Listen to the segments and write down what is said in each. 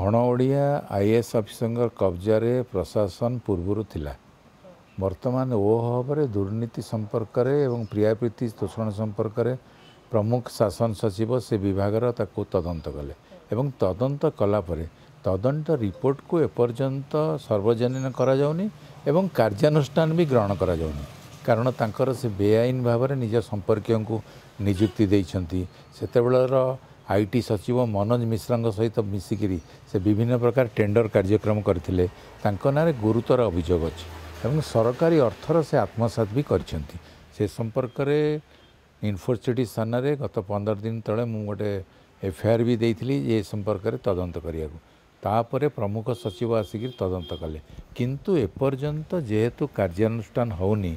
ଅଣଓଡ଼ିଆ ଆଇଏଏସ୍ ଅଫିସରଙ୍କ କବ୍ଜାରେ ପ୍ରଶାସନ ପୂର୍ବରୁ ଥିଲା। ବର୍ତ୍ତମାନ ଓ ଭାବରେ ଦୁର୍ନୀତି ସମ୍ପର୍କରେ ଏବଂ ପ୍ରିୟାପ୍ରୀତି ତୋଷଣ ସମ୍ପର୍କରେ ପ୍ରମୁଖ ଶାସନ ସଚିବ ସେ ବିଭାଗର ତାକୁ ତଦନ୍ତ କଲେ ଏବଂ ତଦନ୍ତ କଲା ପରେ ତଦନ୍ତ ରିପୋର୍ଟକୁ ଏପର୍ଯ୍ୟନ୍ତ ସର୍ବଜନୀନ କରାଯାଉନି ଏବଂ କାର୍ଯ୍ୟାନୁଷ୍ଠାନ ବି ଗ୍ରହଣ କରାଯାଉନି। କାରଣ ତାଙ୍କର ସେ ବେଆଇନ ଭାବରେ ନିଜ ସମ୍ପର୍କୀୟଙ୍କୁ ନିଯୁକ୍ତି ଦେଇଛନ୍ତି। ସେତେବେଳର ଆଇ ଟି ସଚିବ ମନୋଜ ମିଶ୍ରଙ୍କ ସହିତ ମିଶିକିରି ସେ ବିଭିନ୍ନ ପ୍ରକାର ଟେଣ୍ଡର କାର୍ଯ୍ୟକ୍ରମ କରିଥିଲେ। ତାଙ୍କ ନାଁରେ ଗୁରୁତର ଅଭିଯୋଗ ଅଛି ଏବଂ ସରକାରୀ ଅର୍ଥର ସେ ଆତ୍ମସାତ ବି କରିଛନ୍ତି। ସେ ସମ୍ପର୍କରେ ଇନଫୋସିଟି ଥାନାରେ ଗତ ପନ୍ଦର ଦିନ ତଳେ ମୁଁ ଗୋଟେ ଏଫଆଇଆର୍ ବି ଦେଇଥିଲି ଏ ସମ୍ପର୍କରେ ତଦନ୍ତ କରିବାକୁ। ତାପରେ ପ୍ରମୁଖ ସଚିବ ଆସିକିରି ତଦନ୍ତ କଲେ। କିନ୍ତୁ ଏପର୍ଯ୍ୟନ୍ତ ଯେହେତୁ କାର୍ଯ୍ୟାନୁଷ୍ଠାନ ହେଉନି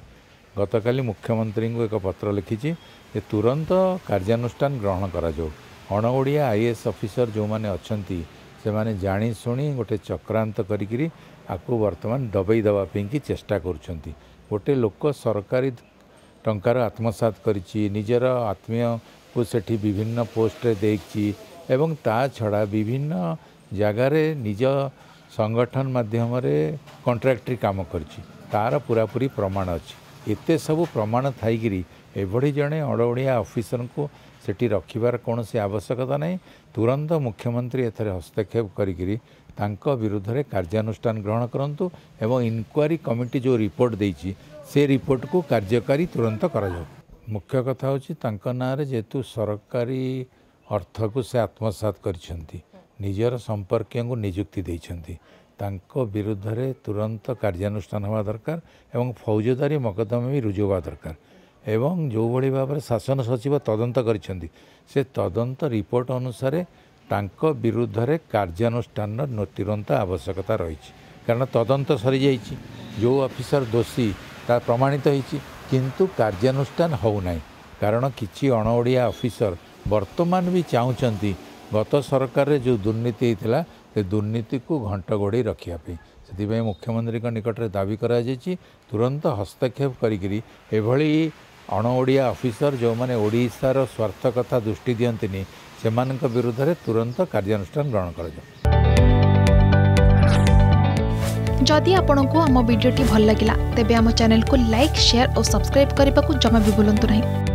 ଗତକାଲି ମୁଖ୍ୟମନ୍ତ୍ରୀଙ୍କୁ ଏକ ପତ୍ର ଲେଖିଛି ଯେ ତୁରନ୍ତ କାର୍ଯ୍ୟାନୁଷ୍ଠାନ ଗ୍ରହଣ କରାଯାଉ। ଅଣଓଡ଼ିଆ ଆଇଏଏସ୍ ଅଫିସର ଯେଉଁମାନେ ଅଛନ୍ତି ସେମାନେ ଜାଣିଶୁଣି ଗୋଟେ ଚକ୍ରାନ୍ତ କରିକିରି ଆକୁ ବର୍ତ୍ତମାନ ଦବେଇ ଦେବା ପାଇଁକି ଚେଷ୍ଟା କରୁଛନ୍ତି। ଗୋଟେ ଲୋକ ସରକାରୀ ଟଙ୍କାର ଆତ୍ମସାତ କରିଛି ନିଜର ଆତ୍ମୀୟକୁ ସେଠି ବିଭିନ୍ନ ପୋଷ୍ଟରେ ଦେଇଛି ଏବଂ ତା ଛଡ଼ା ବିଭିନ୍ନ ଜାଗାରେ ନିଜ ସଂଗଠନ ମାଧ୍ୟମରେ କଣ୍ଟ୍ରାକ୍ଟରି କାମ କରିଛି। ତା'ର ପୁରାପୁରି ପ୍ରମାଣ ଅଛି। ଏତେ ସବୁ ପ୍ରମାଣ ଥାଇକିରି ଏଭଳି ଜଣେ ଅଣଓଡ଼ିଆ ଅଫିସରଙ୍କୁ ସେଠି ରଖିବାର କୌଣସି ଆବଶ୍ୟକତା ନାହିଁ ତୁରନ୍ତ ମୁଖ୍ୟମନ୍ତ୍ରୀ ଏଥିରେ ହସ୍ତକ୍ଷେପ କରିକିରି ତାଙ୍କ ବିରୁଦ୍ଧରେ କାର୍ଯ୍ୟାନୁଷ୍ଠାନ ଗ୍ରହଣ କରନ୍ତୁ ଏବଂ ଇନକ୍ୱାରି କମିଟି ଯେଉଁ ରିପୋର୍ଟ ଦେଇଛି ସେ ରିପୋର୍ଟକୁ କାର୍ଯ୍ୟକାରୀ ତୁରନ୍ତ କରାଯାଉ। ମୁଖ୍ୟ କଥା ହେଉଛି ତାଙ୍କ ନାଁରେ ଯେହେତୁ ସରକାରୀ ଅର୍ଥକୁ ସେ ଆତ୍ମସାତ କରିଛନ୍ତି ନିଜର ସମ୍ପର୍କୀୟଙ୍କୁ ନିଯୁକ୍ତି ଦେଇଛନ୍ତି। ତାଙ୍କ ବିରୁଦ୍ଧରେ ତୁରନ୍ତ କାର୍ଯ୍ୟାନୁଷ୍ଠାନ ହେବା ଦରକାର ଏବଂ ଫୌଜଦାରୀ ମକଦ୍ଦମା ବି ରୁଜୁ ହେବା ଦରକାର। ଏବଂ ଯେଉଁଭଳି ଭାବରେ ଶାସନ ସଚିବ ତଦନ୍ତ କରିଛନ୍ତି ସେ ତଦନ୍ତ ରିପୋର୍ଟ ଅନୁସାରେ ତାଙ୍କ ବିରୁଦ୍ଧରେ କାର୍ଯ୍ୟାନୁଷ୍ଠାନର ତୁରନ୍ତ ଆବଶ୍ୟକତା ରହିଛି। କାରଣ ତଦନ୍ତ ସରିଯାଇଛି ଯେଉଁ ଅଫିସର ଦୋଷୀ ତା ପ୍ରମାଣିତ ହୋଇଛି କିନ୍ତୁ କାର୍ଯ୍ୟାନୁଷ୍ଠାନ ହେଉନାହିଁ। କାରଣ କିଛି ଅଣଓଡ଼ିଆ ଅଫିସର ବର୍ତ୍ତମାନ ବି ଚାହୁଁଛନ୍ତି ଗତ ସରକାରରେ ଯେଉଁ ଦୁର୍ନୀତି ହେଇଥିଲା ସେ ଦୁର୍ନୀତିକୁ ଘଣ୍ଟ ଘୋଡ଼େଇ ରଖିବା ପାଇଁ। ସେଥିପାଇଁ ମୁଖ୍ୟମନ୍ତ୍ରୀଙ୍କ ନିକଟରେ ଦାବି କରାଯାଇଛି ତୁରନ୍ତ ହସ୍ତକ୍ଷେପ କରିକିରି ଏଭଳି ଅଣଓଡ଼ିଆ ଅଫିସର ଯେଉଁମାନେ ଓଡ଼ିଶାର ସ୍ୱାର୍ଥ କଥା ଦୃଷ୍ଟି ଦିଅନ୍ତିନି ସେମାନଙ୍କ ବିରୁଦ୍ଧରେ ତୁରନ୍ତ କାର୍ଯ୍ୟାନୁଷ୍ଠାନ ଗ୍ରହଣ କରାଯାଉ। ଯଦି ଆପଣଙ୍କୁ ଆମ ଭିଡ଼ିଓଟି ଭଲ ଲାଗିଲା ତେବେ ଆମ ଚ୍ୟାନେଲକୁ ଲାଇକ୍ ସେୟାର ଓ ସବସ୍କ୍ରାଇବ୍ କରିବାକୁ ଜମା ବି ଭୁଲନ୍ତୁ ନାହିଁ।